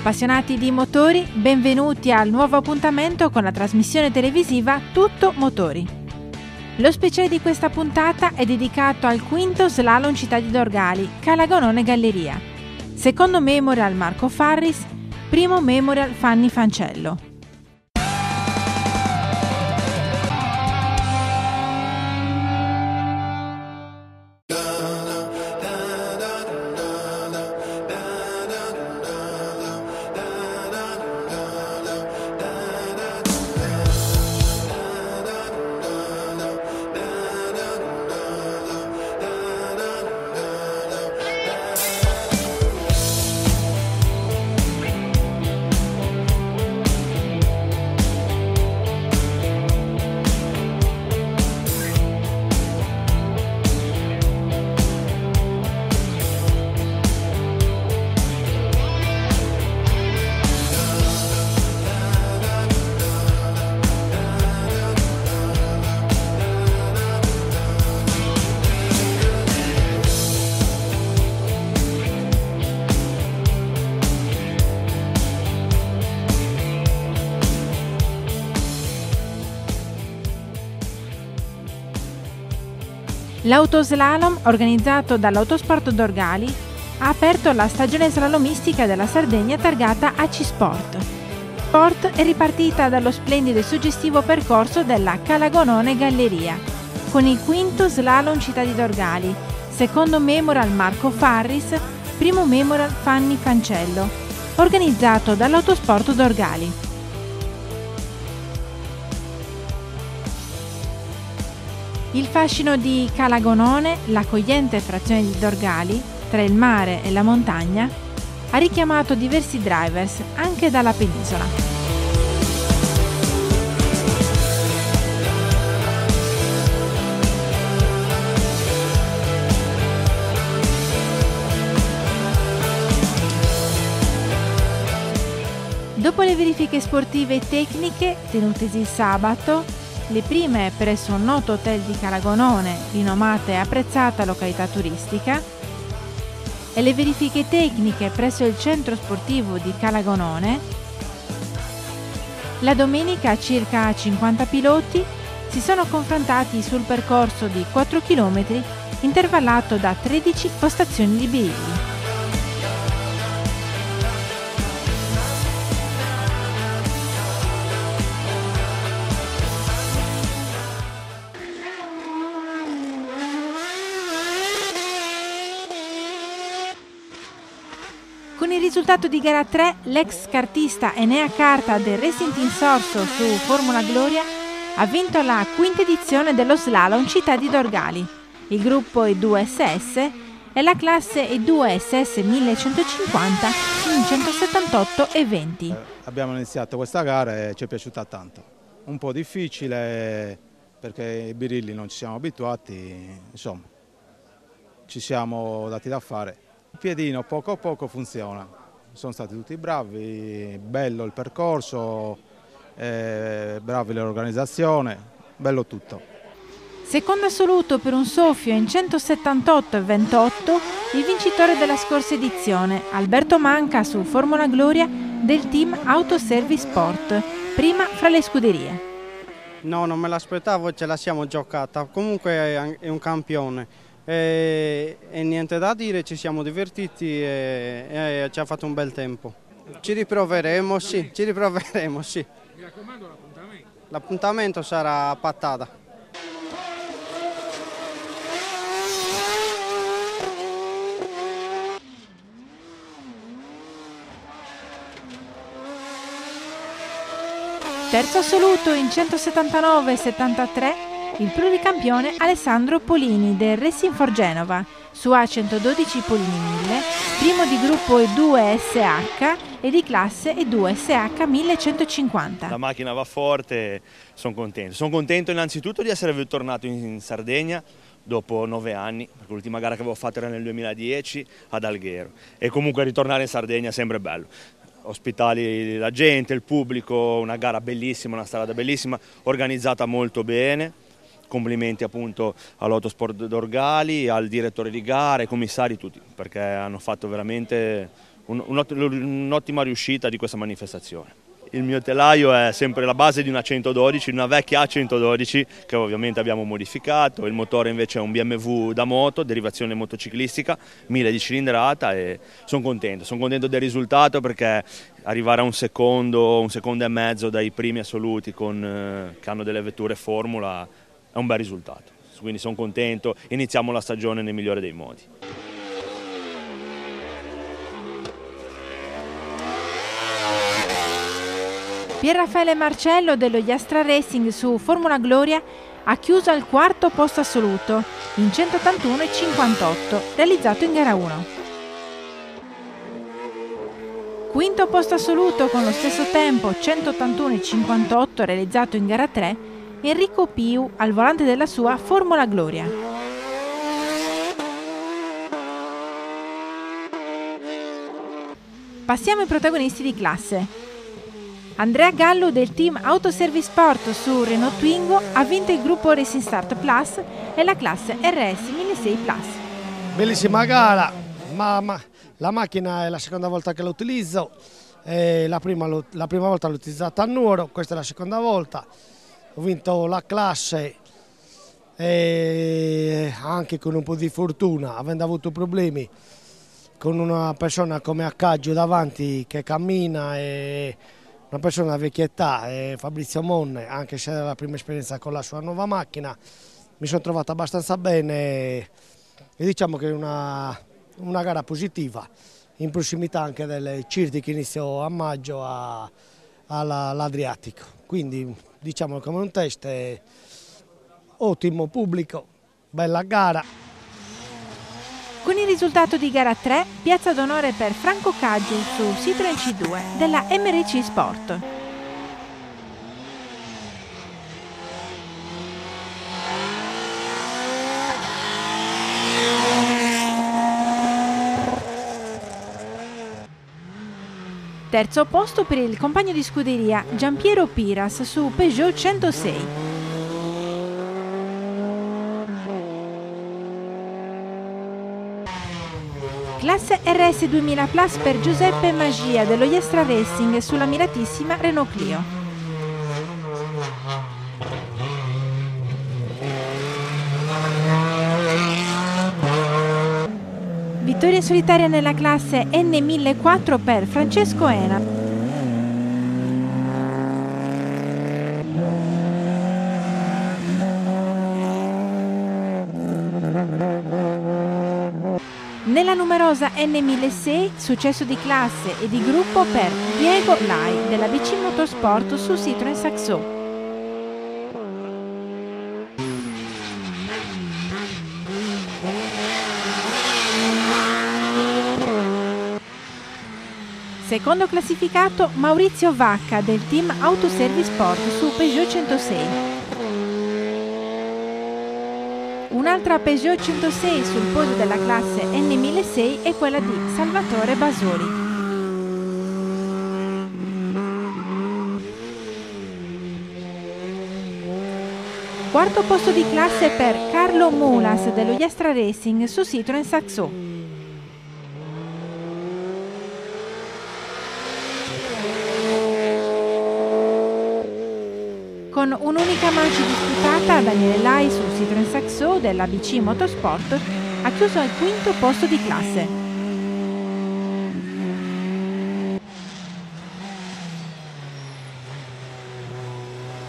Appassionati di motori, benvenuti al nuovo appuntamento con la trasmissione televisiva Tutto Motori. Lo speciale di questa puntata è dedicato al quinto slalom Città di Dorgali, Calagonone Galleria. Secondo Memorial Marco Farris, primo Memorial Fanni Fancello. L'autoslalom, organizzato dall'Autosport Dorgali, ha aperto la stagione slalomistica della Sardegna targata AC Sport. Sport è ripartita dallo splendido e suggestivo percorso della Calagonone Galleria, con il quinto slalom Città di Dorgali, secondo Memorial Marco Farris, primo Memorial Fanni Fancello, organizzato dall'Autosport Dorgali. Il fascino di Calagonone, l'accogliente frazione di Dorgali, tra il mare e la montagna, ha richiamato diversi drivers anche dalla penisola. Dopo le verifiche sportive e tecniche tenutesi il sabato, le prime presso un noto hotel di Calagonone, rinomata e apprezzata località turistica, e le verifiche tecniche presso il centro sportivo di Calagonone, la domenica circa 50 piloti si sono confrontati sul percorso di 4 km intervallato da 13 postazioni di birilli. Risultato di gara 3, l'ex cartista Enea Carta del Racing Team Sorso su Formula Gloria ha vinto la quinta edizione dello slalom Città di Dorgali. Il gruppo E2SS e la classe E2SS 1150 in 178 e 20. Eh, abbiamo iniziato questa gara e ci è piaciuta tanto. Un po' difficile perché i birilli non ci siamo abituati, insomma ci siamo dati da fare il piedino poco a poco funziona, sono stati tutti bravi, bello il percorso, eh, bravi l'organizzazione, bello tutto. Secondo assoluto per un soffio in 178 e 28 il vincitore della scorsa edizione, Alberto Manca su Formula Gloria del team Autoservice Sport, prima fra le scuderie. No, non me l'aspettavo, ce la siamo giocata, comunque è un campione e, e, niente da dire, ci siamo divertiti e, e, ci ha fatto un bel tempo. Ci riproveremo, sì, ci riproveremo, sì. Mi raccomando l'appuntamento. L'appuntamento sarà pattata. Terzo assoluto in 179-73 il pluricampione Alessandro Polini del Racing for Genova su A112 Polini 1000, primo di gruppo E2SH e di classe E2SH 1150. La macchina va forte, sono contento. Sono contento innanzitutto di essere tornato in Sardegna dopo nove anni, perché l'ultima gara che avevo fatto era nel 2010 ad Alghero e comunque ritornare in Sardegna è sempre bello ospitali la gente, il pubblico, una gara bellissima, una strada bellissima, organizzata molto bene complimenti appunto all'Autosport Dorgali, al direttore di gara, ai commissari tutti, perché hanno fatto veramente un'ottima riuscita di questa manifestazione. Il mio telaio è sempre la base di una 112, una vecchia A112 che ovviamente abbiamo modificato, il motore invece è un BMW da moto, derivazione motociclistica, 1000 di cilindrata e sono contento, sono contento del risultato perché arrivare a un secondo, un secondo e mezzo dai primi assoluti con, eh, che hanno delle vetture formula è un bel risultato, quindi sono contento, iniziamo la stagione nel migliore dei modi. Pier Raffaele Marcello dello Iastra Racing su Formula Gloria ha chiuso al quarto posto assoluto in 181,58 realizzato in gara 1. Quinto posto assoluto con lo stesso tempo 181,58 realizzato in gara 3 Enrico Piu al volante della sua Formula Gloria. Passiamo ai protagonisti di classe. Andrea Gallo del team Autoservice Sport su Renault Twingo ha vinto il gruppo Racing Start Plus e la classe RS 1006 Plus. Bellissima gara, ma, ma, la macchina è la seconda volta che la utilizzo, la prima, la prima volta l'ho utilizzata a Nuoro, questa è la seconda volta, ho vinto la classe anche con un po' di fortuna, avendo avuto problemi con una persona come Accaggio davanti che cammina e una persona di vecchia età, eh, Fabrizio Monne, anche se era la prima esperienza con la sua nuova macchina, mi sono trovato abbastanza bene e diciamo che è una, una gara positiva, in prossimità anche del Cirti che iniziò a maggio all'Adriatico. Quindi diciamo come un test, ottimo pubblico, bella gara. Con il risultato di gara 3, piazza d'onore per Franco Caggi su Citroen C2 della MRC Sport. Terzo posto per il compagno di scuderia Giampiero Piras su Peugeot 106. Classe RS 2000 Plus per Giuseppe Magia dello Iestra Racing sulla miratissima Renault Clio. In solitaria nella classe N1004 per Francesco Ena. Nella numerosa N1006 successo di classe e di gruppo per Diego Lai della BC Motorsport su Citroen Saxo. Secondo classificato Maurizio Vacca del team Autoservice Sport su Peugeot 106. Un'altra Peugeot 106 sul podio della classe N1006 è quella di Salvatore Basoli. Quarto posto di classe per Carlo Mulas dello Iastra Racing su Citroen Saxo. Con un'unica manche disputata, Daniele Lai sul Citroen Saxo della BC Motorsport ha chiuso al quinto posto di classe.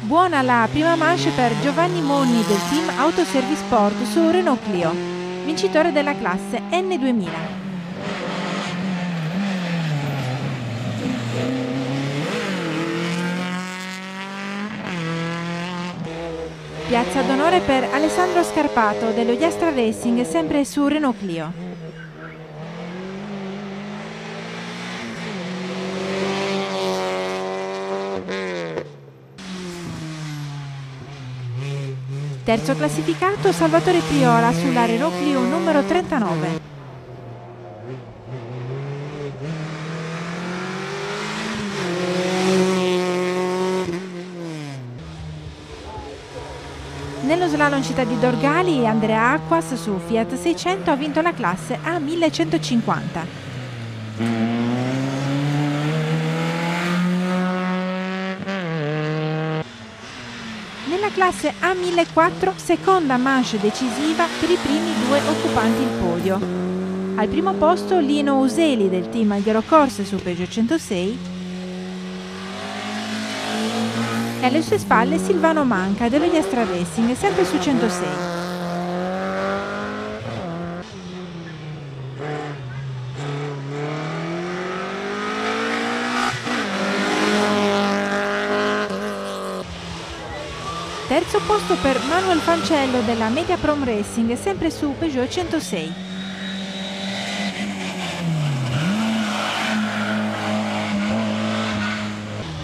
Buona la prima manche per Giovanni Monni del team Autoservice Sport su Renault Clio, vincitore della classe N2000. Piazza d'onore per Alessandro Scarpato dello Iastra Racing sempre su Renault Clio. Terzo classificato Salvatore Priola sulla Renault Clio numero 39. Nello slalom città di Dorgali, Andrea Acquas su Fiat 600 ha vinto la classe A1150. Nella classe A1004, seconda manche decisiva per i primi due occupanti il podio. Al primo posto Lino Useli del team Alghero Corse su Peugeot 106 e alle sue spalle Silvano Manca dello Iastra Racing sempre su 106. Terzo posto per Manuel Fancello della Media Prom Racing, sempre su Peugeot 106.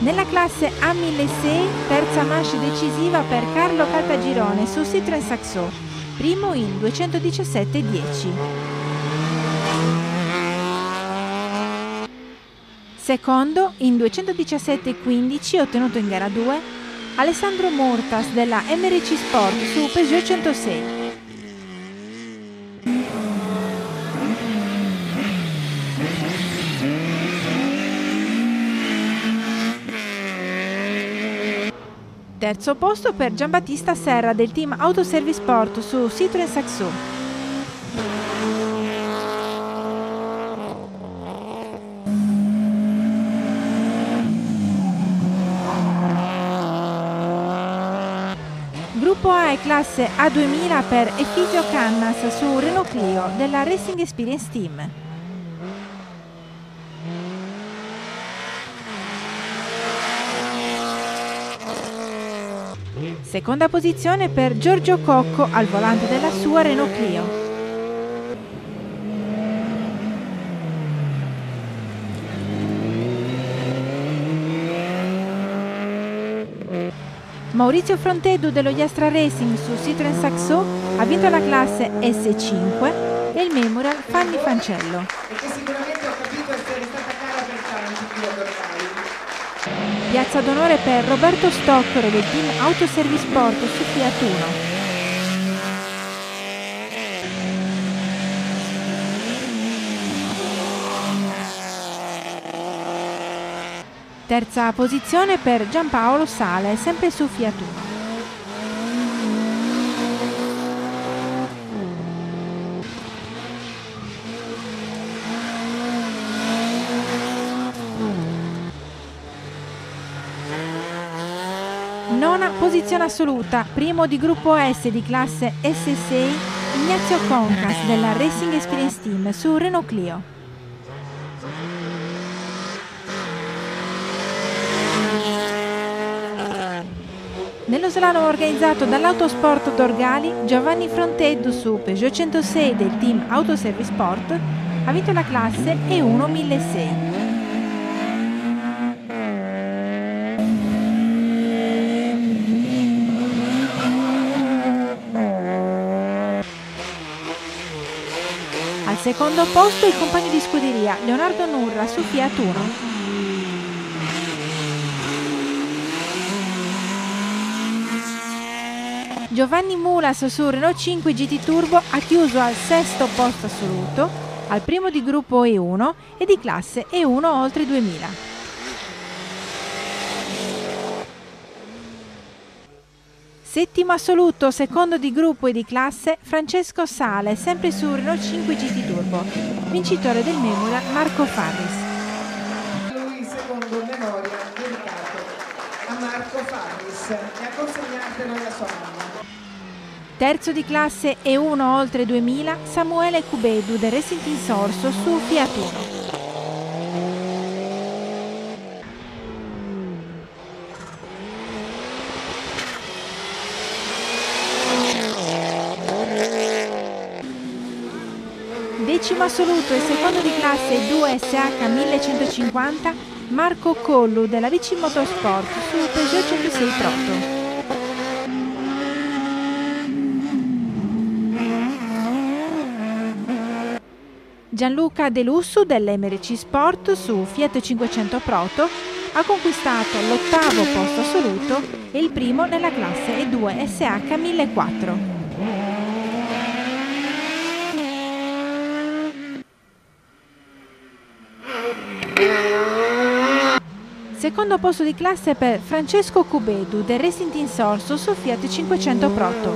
Nella classe A1006, terza manche decisiva per Carlo Caltagirone su Citroën Saxo, primo in 217.10. Secondo in 217.15 ottenuto in gara 2 Alessandro Mortas della MRC Sport su Peugeot 106. Terzo posto per Giambattista Serra del team Autoservice Sport su Citroën Saxo. Gruppo A e classe A2000 per Efisio Cannas su Renault Clio della Racing Experience Team. Seconda posizione per Giorgio Cocco al volante della sua Renault Clio. Maurizio Frontedu dello Iastra Racing su Citroën Saxo ha vinto la classe S5 e il Memorial Fanni Fancello. E che sicuramente ho capito essere stata cara per tanti qui a Dorgali. Piazza d'onore per Roberto Stoccaro del team Autoservice Sport su Fiat Uno. Terza posizione per Giampaolo Sale, sempre su Fiat Uno. Posizione assoluta, primo di gruppo S di classe S6, Ignazio Concas della Racing Experience Team su Renault Clio. Nello slalom organizzato dall'Autosport Dorgali, Giovanni Fronteddu su Peugeot 106 del team Autoservice Sport ha vinto la classe E1 1006. Secondo posto il compagno di scuderia Leonardo Nurra su Fiat Uno. Giovanni Mulas su Renault 5 GT Turbo ha chiuso al sesto posto assoluto, al primo di gruppo E1 e di classe E1 oltre 2000. Settimo assoluto, secondo di gruppo e di classe, Francesco Sale, sempre su Renault 5 GT Turbo, vincitore del Memorial Marco Farris. Lui secondo memoria dedicato a Marco Farris e a consegnartelo alla sua mamma. Terzo di classe E1 oltre 2000 Samuele Cubedu del Racing Team Sorso su Fiat Uno. Decimo assoluto e secondo di classe 2 SH 1150 Marco Collu della VC Motorsport su Peugeot 106 Proto. Gianluca De Lussu dell'MRC Sport su Fiat 500 Proto ha conquistato l'ottavo posto assoluto e il primo nella classe E2 SH 1004. Secondo posto di classe per Francesco Cubedu del Racing Team Sorso su Fiat 500 Proto.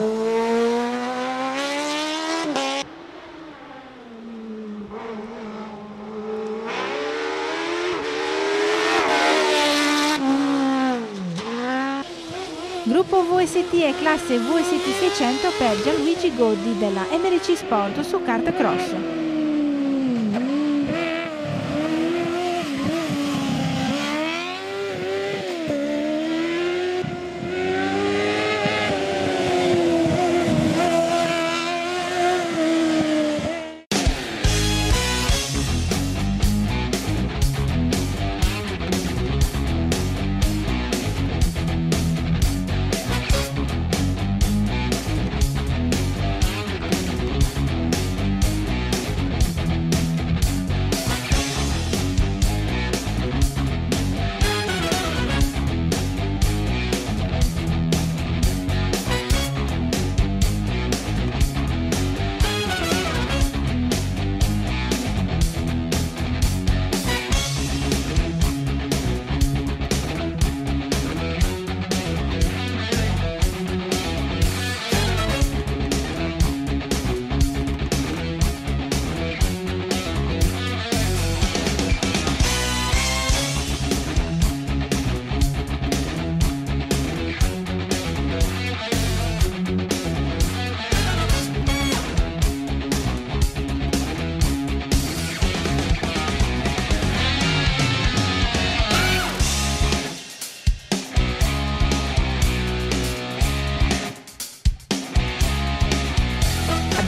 Gruppo VST e classe VST 600 per Gianluigi Goddi della MRC Sport su kart cross.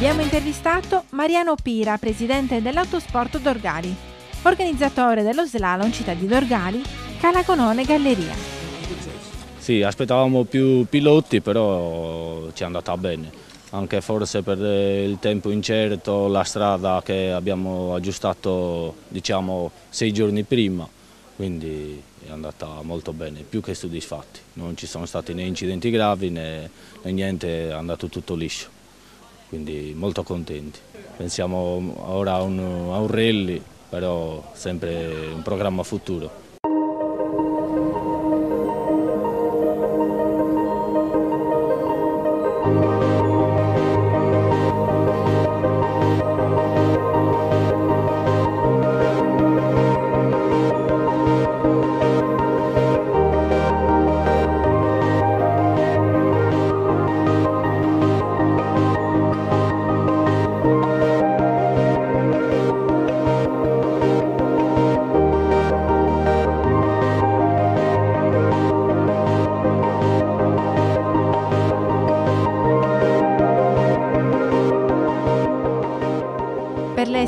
Abbiamo intervistato Mariano Pira, presidente dell'Autosport Dorgali, organizzatore dello slalom Città di Dorgali, Calagonone Galleria. Sì, aspettavamo più piloti, però ci è andata bene. Anche forse per il tempo incerto, la strada che abbiamo aggiustato diciamo sei giorni prima, quindi è andata molto bene, più che soddisfatti. Non ci sono stati né incidenti gravi né, né niente, è andato tutto liscio quindi molto contenti. Pensiamo ora a un, a un rally, però sempre un programma futuro.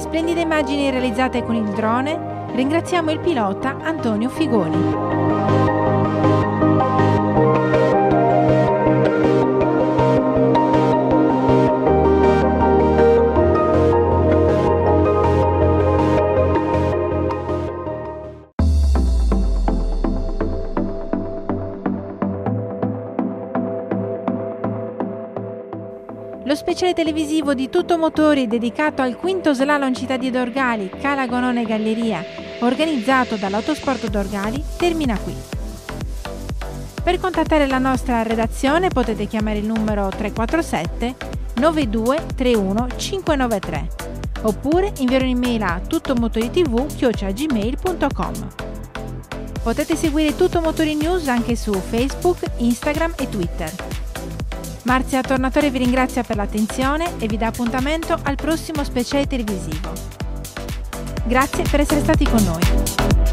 Splendide immagini realizzate con il drone, ringraziamo il pilota Antonio Figoni. Speciale televisivo di Tutto Motori dedicato al quinto slalom Città di Dorgali, Calagonone Galleria, organizzato dall'Autosport Dorgali, termina qui. Per contattare la nostra redazione potete chiamare il numero 347 92 31 593 oppure inviare un'email a tuttomotoritv.gmail.com Potete seguire Tutto Motori News anche su Facebook, Instagram e Twitter. Marzia Tornatore vi ringrazia per l'attenzione e vi dà appuntamento al prossimo speciale televisivo. Grazie per essere stati con noi.